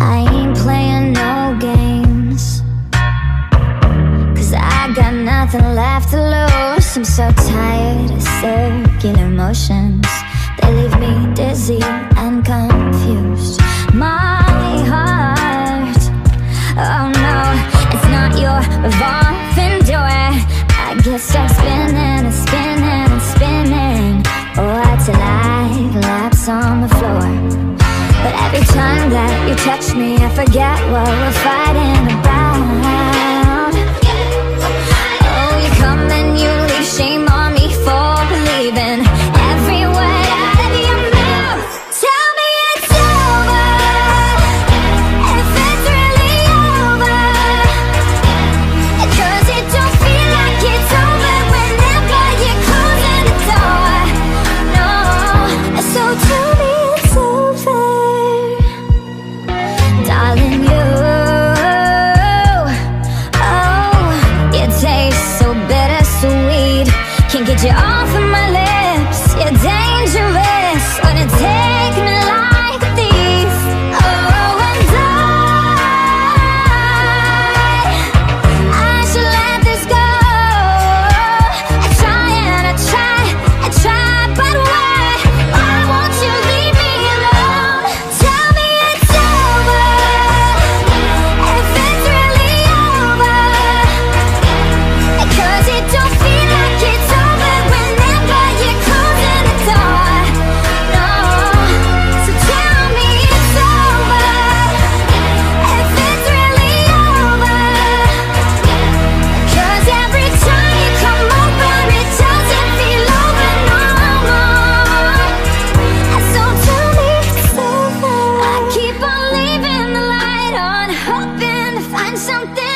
I ain't playing no games. Cause I got nothing left to lose. I'm so tired of circular motions They leave me dizzy and confused. My heart, oh no It's not your revolving door. I get stuck spinning and spinning and spinning. Oh, till I collapse on the floor but every time that you touch me, I forget what we're fighting about. hoping to find something